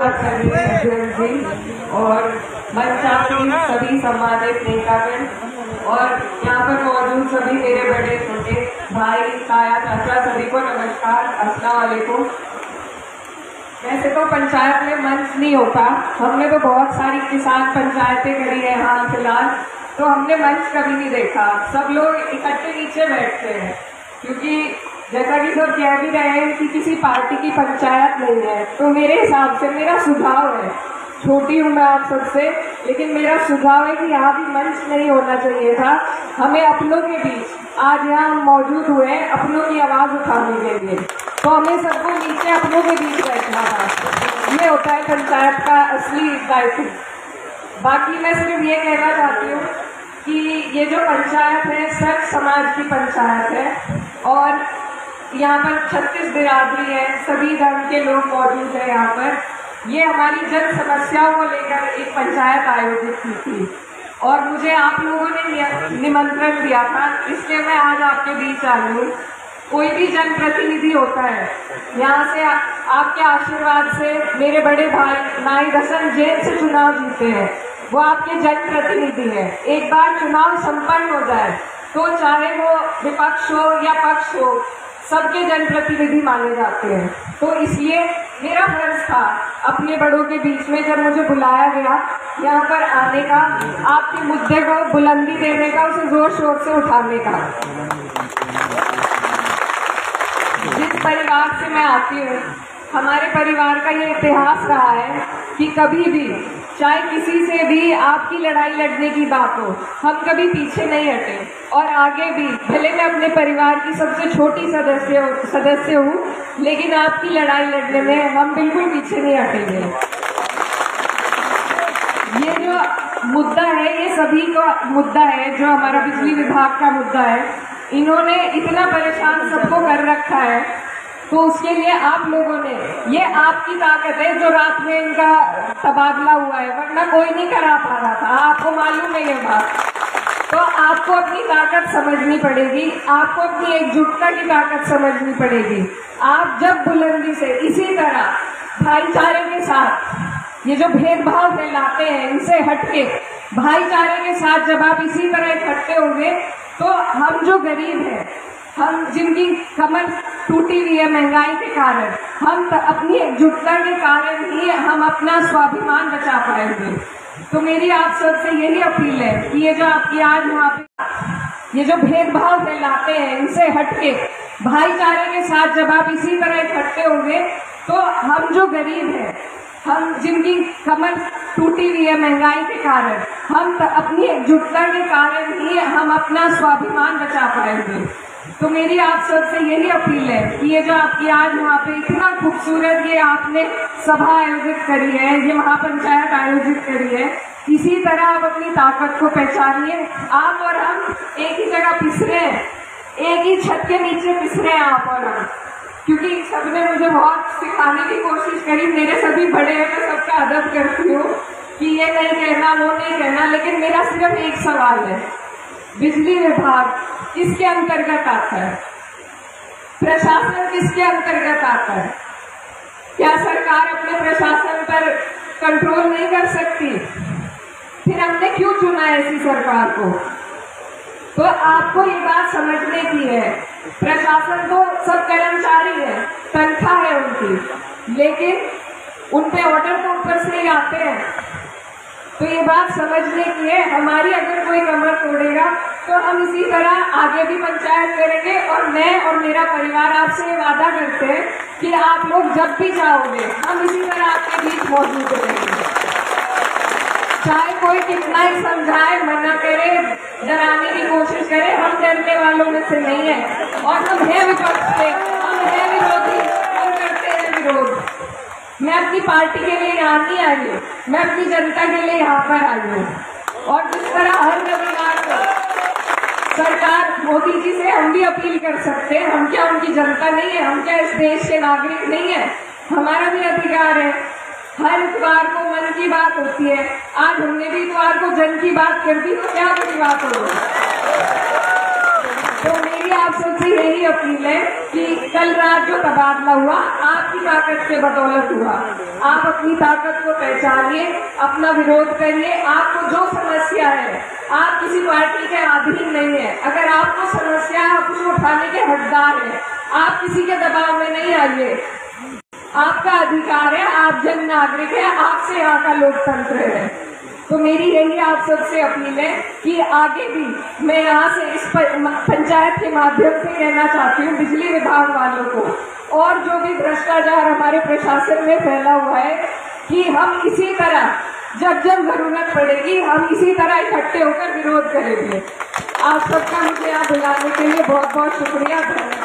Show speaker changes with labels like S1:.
S1: और सभी सम्मानित नेतागण और यहाँ पर मौजूद सभी मेरे बड़े छोटे भाई, ताया, चाचा, सभी को नमस्कार, अस्सलाम वालेकुम। वैसे तो पंचायत में मंच नहीं होता हमने तो बहुत सारी किसान पंचायतें करी है हाल फ़िलहाल तो हमने मंच कभी नहीं देखा। सब लोग इकट्ठे नीचे बैठते हैं, क्योंकि जैसा कि सब कह भी रहे हैं कि किसी पार्टी की पंचायत नहीं है तो मेरे हिसाब से मेरा सुझाव है। छोटी हूँ मैं आप सबसे, लेकिन मेरा सुझाव है कि यहाँ भी मंच नहीं होना चाहिए था। हमें अपनों के बीच आज यहाँ हम मौजूद हुए हैं, अपनों की आवाज़ उठाने के लिए। तो हमें सबको नीचे अपनों के बीच बैठना था। ये होता है पंचायत का असली दायित्व। बाकी मैं सिर्फ़ ये कहना चाहती हूँ कि ये जो पंचायत है, सर्व समाज की पंचायत है, और यहाँ पर छत्तीस बिरादरी है सभी धर्म के लोग मौजूद हैं यहाँ पर। ये हमारी जन समस्याओं को लेकर एक पंचायत आयोजित की थी। और मुझे आप लोगों ने निमंत्रण दिया था इसलिए मैं आज आपके बीच आ रही हूँ। कोई भी जनप्रतिनिधि होता है यहाँ से आ, आपके आशीर्वाद से मेरे बड़े भाई नाई हसन जेल से चुनाव जीते हैं। वो आपके जनप्रतिनिधि है। एक बार चुनाव संपन्न हो जाए तो चाहे वो विपक्ष हो या पक्ष हो सबके जनप्रतिनिधि माने जाते हैं। तो इसलिए मेरा फ़र्ज़ था अपने बड़ों के बीच में जब मुझे बुलाया गया, यहाँ पर आने का, आपके मुद्दे को बुलंदी देने का, उसे ज़ोर शोर से उठाने का। जिस परिवार से मैं आती हूँ, हमारे परिवार का ये इतिहास रहा है कि कभी भी चाहे किसी से भी आपकी लड़ाई लड़ने की बात हो, हम कभी पीछे नहीं हटे। और आगे भी, भले मैं अपने परिवार की सबसे छोटी सदस्य सदस्य हूँ, लेकिन आपकी लड़ाई लड़ने में हम बिल्कुल पीछे नहीं हटेंगे। ये जो मुद्दा है, ये सभी का मुद्दा है, जो हमारा बिजली विभाग का मुद्दा है। इन्होंने इतना परेशान सबको कर रखा है। तो उसके लिए आप लोगों ने, ये आपकी ताकत है जो रात में इनका तबादला हुआ है, वरना कोई नहीं करा पा रहा था। आपको मालूम है ये बात। तो आपको अपनी ताकत समझनी पड़ेगी, आपको अपनी एकजुटता की ताकत समझनी पड़ेगी। आप जब बुलंदी से, इसी तरह भाईचारे के साथ, ये जो भेदभाव फैलाते हैं, इनसे हटके, भाईचारे के साथ जब आप इसी तरह इकट्ठे होंगे तो हम जो गरीब हैं, हम जिनकी कमर टूटी हुई है महँगाई के कारण। हम अपनी एकजुटता के कारण ही हम अपना स्वाभिमान बचा पाएँगे तो मेरी आप सबसे यही अपील है कि ये जो आपकी आज वहाँ पे ये जो भेदभाव फैलाते हैं, इनसे हटके, भाईचारे के साथ जब आप इसी तरह इकट्ठे होंगे तो हम जो गरीब हैं, हम जिनकी कमर टूटी हुई है महँगाई के कारण, हम अपनी एकजुटता के कारण ही हम अपना स्वाभिमान बचा पाएँगे तो मेरी आप सबसे यही अपील है कि ये जो आपकी आज वहाँ पे इतना खूबसूरत ये आपने सभा आयोजित करी है, ये महापंचायत आयोजित करी है, इसी तरह आप अपनी ताकत को पहचानिए। आप और हम एक ही जगह पिसरे हैं, एक ही छत के नीचे पिसरे हैं आप और हम। क्योंकि इन सबने मुझे बहुत सिखाने की कोशिश करी, मेरे सभी बड़े हैं, मैं सबका अदब करती हूँ कि ये नहीं कहना, वो नहीं कहना, लेकिन मेरा सिर्फ़ एक सवाल है। बिजली विभाग किसके अंतर्गत आता है। प्रशासन किसके अंतर्गत आता है? क्या सरकार अपने प्रशासन पर कंट्रोल नहीं कर सकती? फिर हमने क्यों चुना ऐसी सरकार को? तो आपको ये बात समझने की है। प्रशासन तो सब कर्मचारी है, तनख्वाह है उनकी, लेकिन उन पे ऑर्डर तो ऊपर से ही आते हैं। तो ये बात समझने की है। हमारी अगर कोई कमर तोड़ेगा इसी तरह आगे भी पंचायत करेंगे और मैं और मेरा परिवार आपसे ये वादा करते हैं कि आप लोग जब भी चाहोगे, हम इसी तरह आपके बीच मौजूद रहेंगे। चाहे कोई कितना ही समझाए, मना करे, डराने की कोशिश करे, हम डरने वालों में से नहीं है। और हम है विपक्ष से, हम है विरोधी, हम करते हैं विरोध। मैं अपनी पार्टी के लिए यहाँ नहीं आई हूँ, मैं अपनी जनता के लिए यहाँ पर आई हूँ। और जिस तरह हर को सरकार मोदी जी से हम भी अपील कर सकते हैं। हम क्या उनकी जनता नहीं है? हम क्या इस देश के नागरिक नहीं है? हमारा भी अधिकार है। हर इतवार को मन की बात होती है। आज हमने भी इतवार को जन की बात कर दी तो क्या बड़ी बात होगी तो मेरी आप सबसे यही अपील है कि कल रात जो तबादला हुआ, आपकी ताकत के बदौलत हुआ। आप अपनी ताकत को पहचानिए, अपना विरोध करिए। आपको जो समस्या है, आप किसी पार्टी के अधीन नहीं है। अगर आपको समस्या है, आप उसको उठाने के हकदार है। आप किसी के दबाव में नहीं आइए। आपका अधिकार है, आप जन नागरिक है, आपसे यहाँ का लोकतंत्र है। तो मेरी यही आप सबसे अपील है कि आगे भी मैं यहाँ से इस पंचायत के माध्यम से कहना चाहती हूँ, बिजली विभाग वालों को। और जो भी भ्रष्टाचार हमारे प्रशासन में फैला हुआ है कि हम इसी तरह जब जब ज़रूरत पड़ेगी, हम इसी तरह इकट्ठे होकर विरोध करेंगे। आप सबका मुझे यहाँ बुलाने के लिए बहुत बहुत शुक्रिया, धन्यवाद।